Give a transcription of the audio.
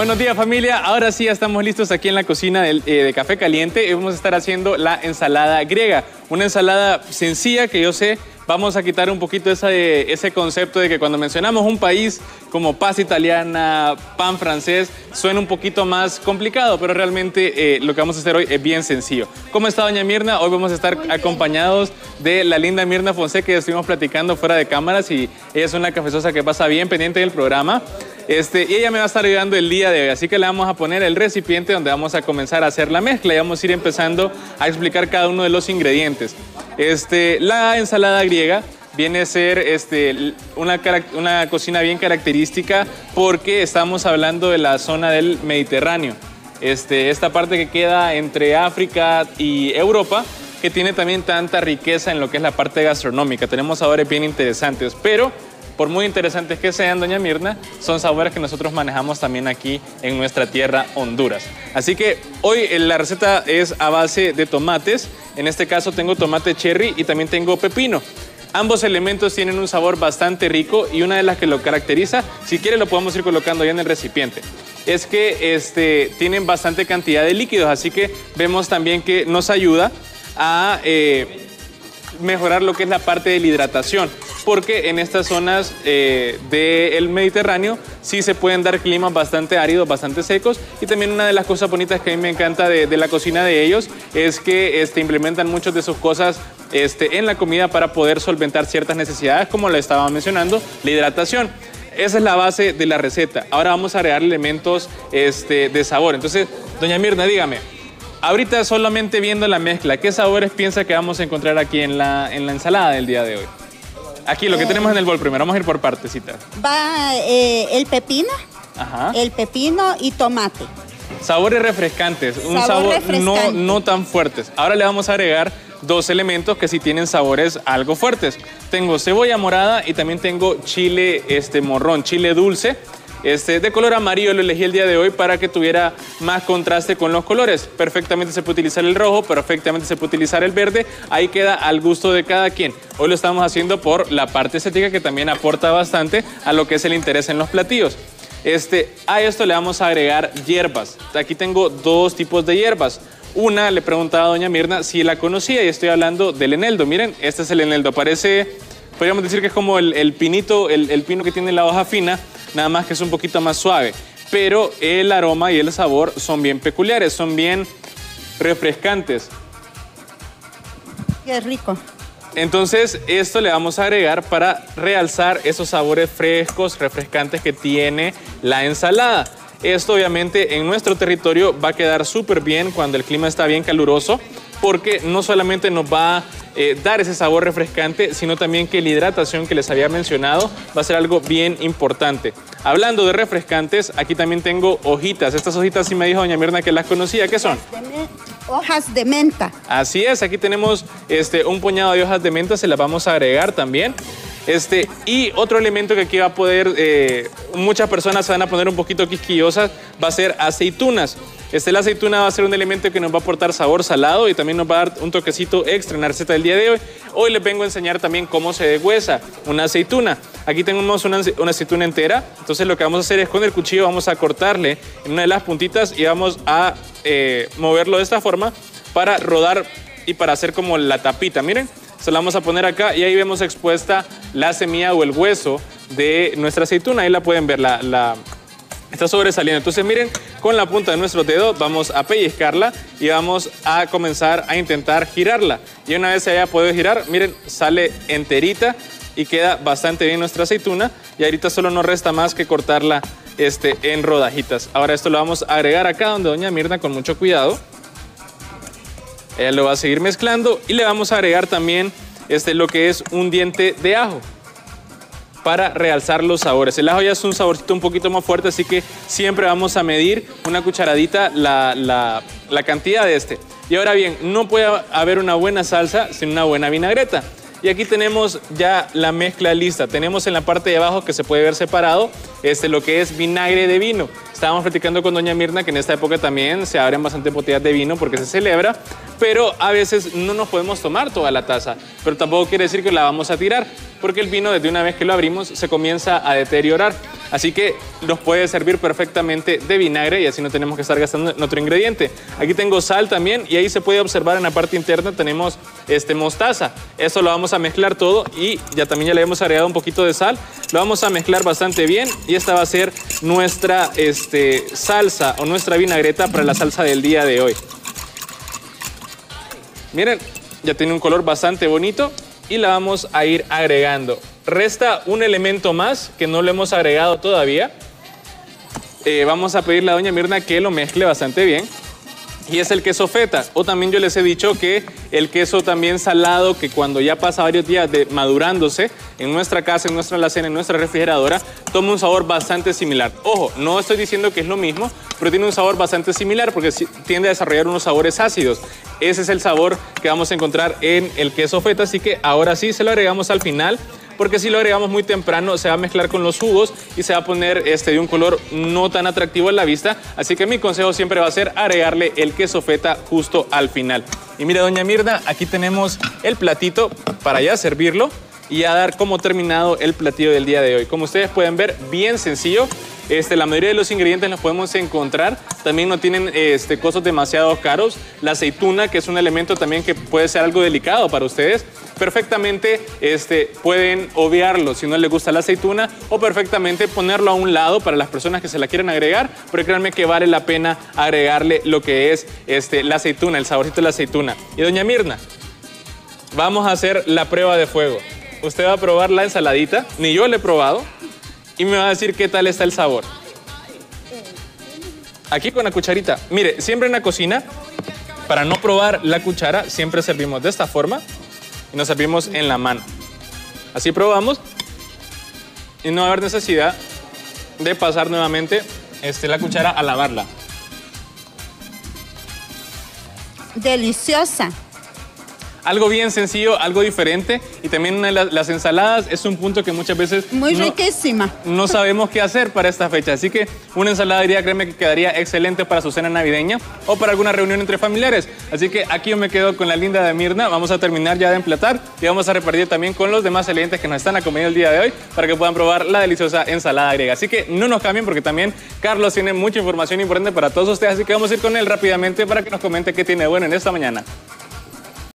buenos días familia. Ahora sí ya estamos listos aquí en la cocina eh, de Café Caliente y vamos a estar haciendo la ensalada griega. Una ensalada sencilla que yo sé vamos a quitar un poquito esa de- ese concepto de que cuando mencionamos un país como pasta italiana, pan francés, suena un poquito más complicado, pero realmente eh, lo que vamos a hacer hoy es bien sencillo. ¿Cómo está doña Mirna? Hoy vamos a estar acompañados de la linda Mirna Fonseca que estuvimos platicando fuera de cámaras y ella es una cafezosa que pasa bien pendiente del programa. Este, y ella me va a estar ayudando el día de hoy, así que le vamos a poner el recipiente donde vamos a comenzar a hacer la mezcla y vamos a ir empezando a explicar cada uno de los ingredientes. Este, la ensalada griega viene a ser este, una, cocina bien característica porque estamos hablando de la zona del Mediterráneo. Este, esta parte que queda entre África y Europa, que tiene también tanta riqueza en lo que es la parte gastronómica. Tenemos sabores bien interesantes, pero por muy interesantes que sean, doña Mirna, son sabores que nosotros manejamos también aquí en nuestra tierra, Honduras. Así que hoy eh, la receta es a base de tomates. En este caso tengo tomate cherry y también tengo pepino. Ambos elementos tienen un sabor bastante rico y una de las que lo caracteriza, si quiere lo podemos ir colocando ya en el recipiente, es que este, tienen bastante cantidad de líquidos, así que vemos también que nos ayuda a eh, mejorar lo que es la parte de la hidratación, porque en estas zonas eh, del Mediterráneo sí se pueden dar climas bastante áridos, bastante secos, y también una de las cosas bonitas que a mí me encanta de, la cocina de ellos es que este, implementan muchas de sus cosas este, en la comida para poder solventar ciertas necesidades, como lo estaba mencionando, la hidratación. Esa es la base de la receta. Ahora vamos a agregar elementos este, de sabor. Entonces, doña Mirna, dígame, Ahorita solamente viendo la mezcla, ¿qué sabores piensa que vamos a encontrar aquí en la ensalada del día de hoy? Aquí, lo que tenemos en el bol primero, vamos a ir por partecitas. Va eh, el pepino, Ajá. el pepino y tomate. Sabores refrescantes, un Sabor sabor no, no tan fuertes. Ahora le vamos a agregar dos elementos que sí tienen sabores algo fuertes. Tengo cebolla morada y también tengo chile este, morrón, chile dulce. Este, de color amarillo lo elegí el día de hoy para que tuviera más contraste con los colores. Perfectamente se puede utilizar el rojo, perfectamente se puede utilizar el verde. Ahí queda al gusto de cada quien. Hoy lo estamos haciendo por la parte estética que también aporta bastante a lo que es el interés en los platillos. Este, a esto le vamos a agregar hierbas. Aquí tengo dos tipos de hierbas. Una, le preguntaba a doña Mirna si la conocía y estoy hablando del eneldo. Miren, este es el eneldo. Parece, podríamos decir que es como el, pinito, el, el pino que tiene la hoja fina, nada más que es un poquito más suave. Pero el aroma y el sabor son bien peculiares, son bien refrescantes. Qué rico. Entonces, esto le vamos a agregar para realzar esos sabores frescos, refrescantes que tiene la ensalada. Esto obviamente en nuestro territorio va a quedar súper bien cuando el clima está bien caluroso, porque no solamente nos va eh, dar ese sabor refrescante, sino también que la hidratación que les había mencionado va a ser algo bien importante. Hablando de refrescantes, aquí también tengo hojitas. Estas hojitas sí me dijo doña Mirna que las conocía. ¿Qué son? Hojas de menta. Así es, aquí tenemos este, un puñado de hojas de menta, se las vamos a agregar también. Este, y otro elemento que aquí va a poder, eh, muchas personas se van a poner un poquito quisquillosas, va a ser aceitunas. Este, la aceituna va a ser un elemento que nos va a aportar sabor salado y también nos va a dar un toquecito extra en la receta del día de hoy. Hoy les vengo a enseñar también cómo se degüeza una aceituna. Aquí tenemos una aceituna entera, entonces lo que vamos a hacer es con el cuchillo vamos a cortarle en una de las puntitas y vamos a eh, moverlo de esta forma para rodar y para hacer como la tapita. Miren, se la vamos a poner acá y ahí vemos expuesta la semilla o el hueso de nuestra aceituna. Ahí la pueden ver, la, está sobresaliendo. Entonces miren, con la punta de nuestro dedo vamos a pellizcarla y vamos a comenzar a intentar girarla. Y una vez se haya podido girar, miren, sale enterita y queda bastante bien nuestra aceituna. Y ahorita solo nos resta más que cortarla este, en rodajitas. Ahora esto lo vamos a agregar acá donde doña Mirna con mucho cuidado. Ella lo va a seguir mezclando y le vamos a agregar también este, lo que es un diente de ajo para realzar los sabores. El ajo ya es un saborcito un poquito más fuerte, así que siempre vamos a medir una cucharadita la, la- la cantidad de este. Y ahora bien, no puede haber una buena salsa sin una buena vinagreta. Y aquí tenemos ya la mezcla lista. Tenemos en la parte de abajo que se puede ver separado este, lo que es vinagre de vino. Estábamos platicando con doña Mirna que en esta época también se abren bastante botellas de vino porque se celebra, pero a veces no nos podemos tomar toda la taza, pero tampoco quiere decir que la vamos a tirar, porque el vino desde una vez que lo abrimos se comienza a deteriorar. Así que nos puede servir perfectamente de vinagre y así no tenemos que estar gastando en otro ingrediente. Aquí tengo sal también y ahí se puede observar en la parte interna tenemos este mostaza. Eso lo vamos a mezclar todo y ya también ya le hemos agregado un poquito de sal. Lo vamos a mezclar bastante bien y esta va a ser nuestra este, salsa o nuestra vinagreta para la salsa del día de hoy. Miren, ya tiene un color bastante bonito y la vamos a ir agregando. Resta un elemento más que no le hemos agregado todavía. Eh, vamos a pedirle a doña Mirna que lo mezcle bastante bien. Y es el queso feta. O también yo les he dicho que el queso también salado, que cuando ya pasa varios días de madurándose en nuestra casa, en nuestra alacena, en nuestra refrigeradora, toma un sabor bastante similar. Ojo, no estoy diciendo que es lo mismo, pero tiene un sabor bastante similar porque tiende a desarrollar unos sabores ácidos. Ese es el sabor que vamos a encontrar en el queso feta, así que ahora sí se lo agregamos al final porque si lo agregamos muy temprano se va a mezclar con los jugos y se va a poner este, de un color no tan atractivo en la vista. Así que mi consejo siempre va a ser agregarle el queso feta justo al final. Y mire, doña Mirna, aquí tenemos el platito para ya servirlo y ya dar como terminado el platillo del día de hoy. Como ustedes pueden ver, bien sencillo. Este, la mayoría de los ingredientes los podemos encontrar. También no tienen este, demasiado caros. La aceituna, que es un elemento también que puede ser algo delicado para ustedes, perfectamente este, pueden obviarlo si no les gusta la aceituna o perfectamente ponerlo a un lado para las personas que se la quieren agregar, pero créanme que vale la pena agregarle lo que es este, la aceituna, el saborcito de la aceituna. Y doña Mirna, vamos a hacer la prueba de fuego. Usted va a probar la ensaladita, ni yo la he probado, y me va a decir qué tal está el sabor. Aquí con la cucharita. Mire, siempre en la cocina, para no probar la cuchara, siempre servimos de esta forma y nos servimos en la mano. Así probamos y no va a haber necesidad de pasar nuevamente este, la cuchara a lavarla. Deliciosa algo bien sencillo, algo diferente y también las, ensaladas es un punto que muchas veces muy riquísima. No sabemos qué hacer para esta fecha, así que una ensalada diría, créeme que quedaría excelente para su cena navideña o para alguna reunión entre familiares. Así que aquí yo me quedo con la linda de Mirna, vamos a terminar ya de emplatar y vamos a repartir también con los demás clientes que nos están acompañando el día de hoy para que puedan probar la deliciosa ensalada griega. Así que no nos cambien porque también Carlos tiene mucha información importante para todos ustedes, así que vamos a ir con él rápidamente para que nos comente qué tiene bueno en esta mañana.